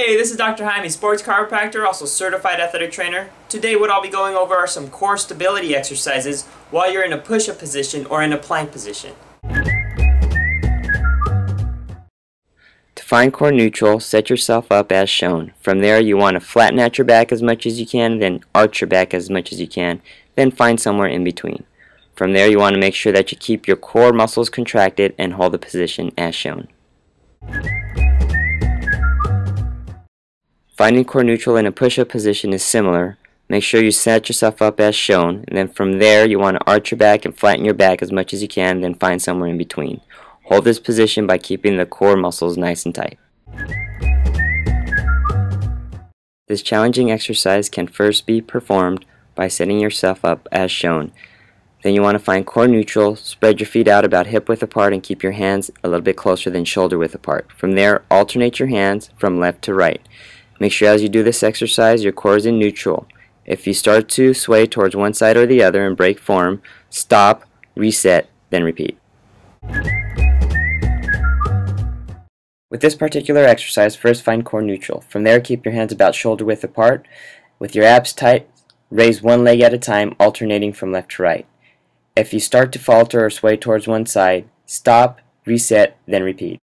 Hey, this is Dr. Jaime, sports chiropractor, also certified athletic trainer. Today what I'll be going over are some core stability exercises while you're in a push-up position or in a plank position. To find core neutral, set yourself up as shown. From there you want to flatten out your back as much as you can, then arch your back as much as you can, then find somewhere in between. From there you want to make sure that you keep your core muscles contracted and hold the position as shown. Finding core neutral in a push-up position is similar. Make sure you set yourself up as shown, and then from there you want to arch your back and flatten your back as much as you can, then find somewhere in between. Hold this position by keeping the core muscles nice and tight. This challenging exercise can first be performed by setting yourself up as shown. Then you want to find core neutral, spread your feet out about hip width apart and keep your hands a little bit closer than shoulder width apart. From there, alternate your hands from left to right. Make sure as you do this exercise your core is in neutral. If you start to sway towards one side or the other and break form, stop, reset, then repeat. With this particular exercise, first find core neutral. From there, keep your hands about shoulder width apart. With your abs tight, raise one leg at a time, alternating from left to right. If you start to falter or sway towards one side, stop, reset, then repeat.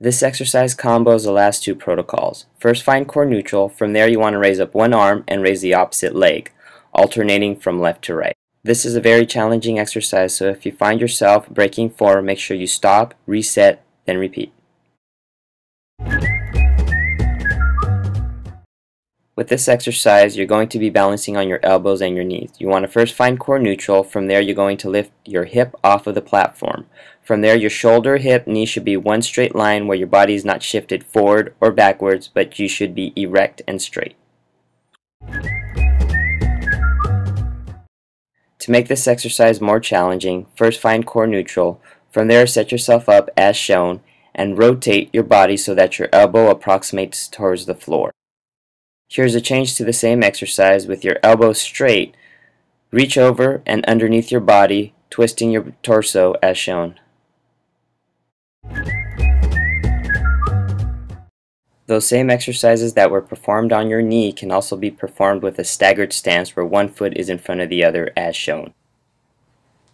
This exercise combos the last two protocols. First find core neutral, from there you want to raise up one arm and raise the opposite leg, alternating from left to right. This is a very challenging exercise, so if you find yourself breaking form, make sure you stop, reset, then repeat. With this exercise, you're going to be balancing on your elbows and your knees. You want to first find core neutral. From there, you're going to lift your hip off of the platform. From there, your shoulder, hip, knee should be one straight line where your body is not shifted forward or backwards, but you should be erect and straight. To make this exercise more challenging, first find core neutral. From there, set yourself up as shown and rotate your body so that your elbow approximates towards the floor. Here's a change to the same exercise with your elbow straight. Reach over and underneath your body, twisting your torso as shown. Those same exercises that were performed on your knee can also be performed with a staggered stance where one foot is in front of the other as shown.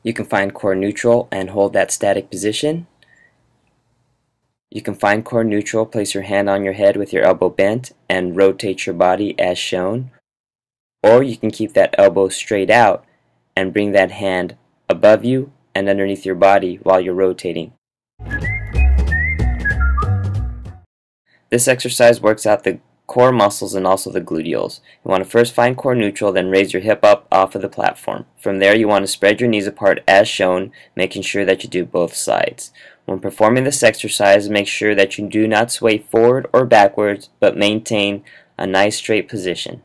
You can find core neutral and hold that static position you can find core neutral, place your hand on your head with your elbow bent and rotate your body as shown. Or you can keep that elbow straight out and bring that hand above you and underneath your body while you're rotating. This exercise works out the core muscles and also the gluteals. You want to first find core neutral, then raise your hip up off of the platform. From there you want to spread your knees apart as shown, making sure that you do both sides. When performing this exercise, make sure that you do not sway forward or backwards, but maintain a nice straight position.